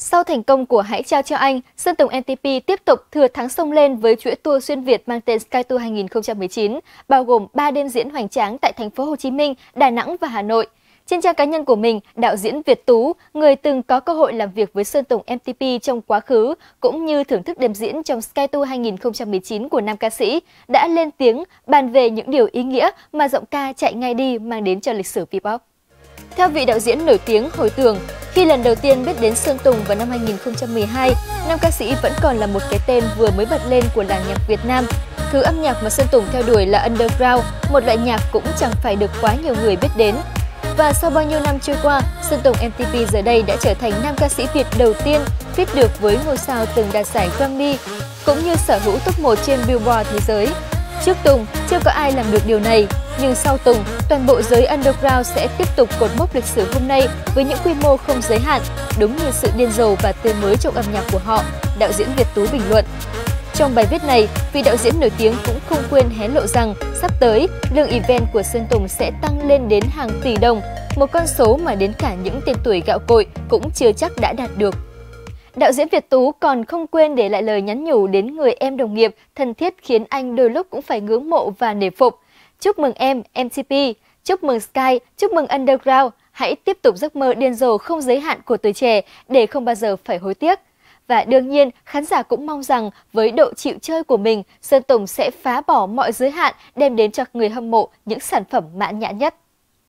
Sau thành công của Hãy trao cho anh, Sơn Tùng ntp tiếp tục thừa thắng sông lên với chuỗi tour xuyên Việt mang tên Sky Tour 2019, bao gồm 3 đêm diễn hoành tráng tại thành phố Hồ Chí Minh, Đà Nẵng và Hà Nội. Trên trang cá nhân của mình, đạo diễn Việt Tú, người từng có cơ hội làm việc với Sơn Tùng MTP trong quá khứ, cũng như thưởng thức đêm diễn trong Sky Tour 2019 của nam ca sĩ, đã lên tiếng bàn về những điều ý nghĩa mà giọng ca chạy ngay đi mang đến cho lịch sử Vpop. Theo vị đạo diễn nổi tiếng hồi tưởng, khi lần đầu tiên biết đến Sơn Tùng vào năm 2012, nam ca sĩ vẫn còn là một cái tên vừa mới bật lên của làng nhạc Việt Nam. Thứ âm nhạc mà Sơn Tùng theo đuổi là underground, một loại nhạc cũng chẳng phải được quá nhiều người biết đến. Và sau bao nhiêu năm trôi qua, Sơn Tùng MTP giờ đây đã trở thành nam ca sĩ Việt đầu tiên fit được với ngôi sao từng đạt giải Grammy, cũng như sở hữu top 1 trên Billboard thế giới. Trước Tùng, chưa có ai làm được điều này, nhưng sau Tùng, toàn bộ giới underground sẽ tiếp tục cột mốc lịch sử hôm nay với những quy mô không giới hạn, đúng như sự điên rồ và tươi mới trong âm nhạc của họ, đạo diễn Việt Tú bình luận. Trong bài viết này, vị đạo diễn nổi tiếng cũng không quên hé lộ rằng sắp tới, lượng event của Sơn Tùng sẽ tăng lên đến hàng tỷ đồng, một con số mà đến cả những tên tuổi gạo cội cũng chưa chắc đã đạt được. Đạo diễn Việt Tú còn không quên để lại lời nhắn nhủ đến người em đồng nghiệp thân thiết khiến anh đôi lúc cũng phải ngưỡng mộ và nể phục. Chúc mừng em, MTP, chúc mừng Sky, chúc mừng Underground. Hãy tiếp tục giấc mơ điên rồ không giới hạn của tuổi trẻ để không bao giờ phải hối tiếc. Và đương nhiên, khán giả cũng mong rằng với độ chịu chơi của mình, Sơn Tùng sẽ phá bỏ mọi giới hạn đem đến cho người hâm mộ những sản phẩm mãn nhãn nhất.